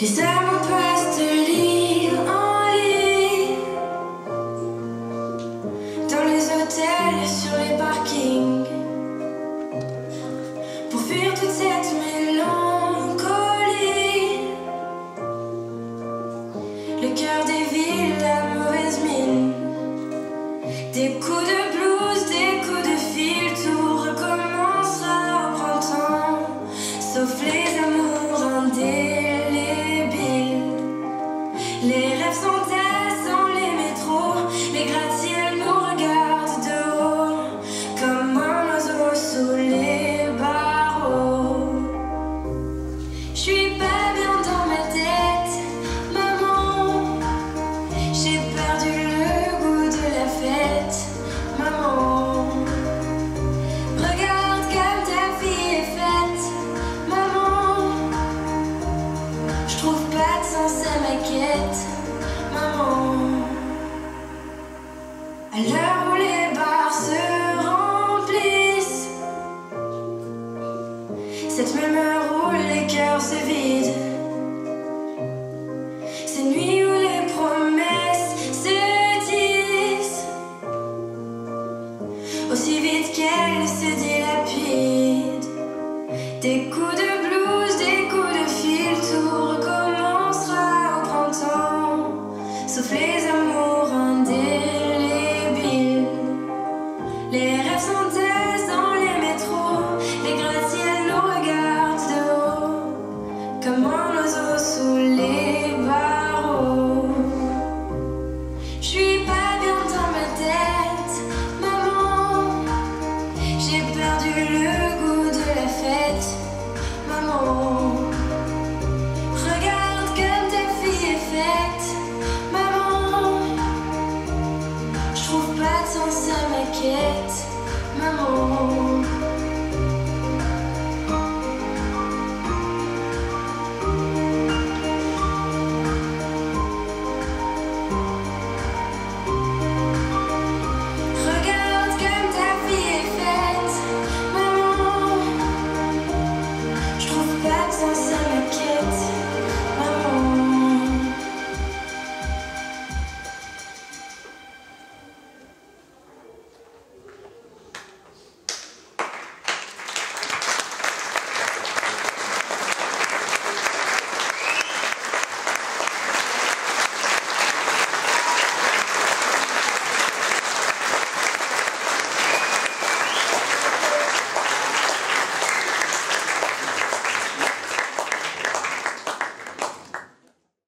Les amants passent les rêves s'entassent dans les métros, les gratte-ciels nous regardent de haut, comme un oiseau sous les barreaux. De à ma quête, maman. À l'heure où les bars se remplissent, cette même heure où les cœurs se vident, ces nuits où les promesses se disent, aussi vite qu'elles se dilapident, des coups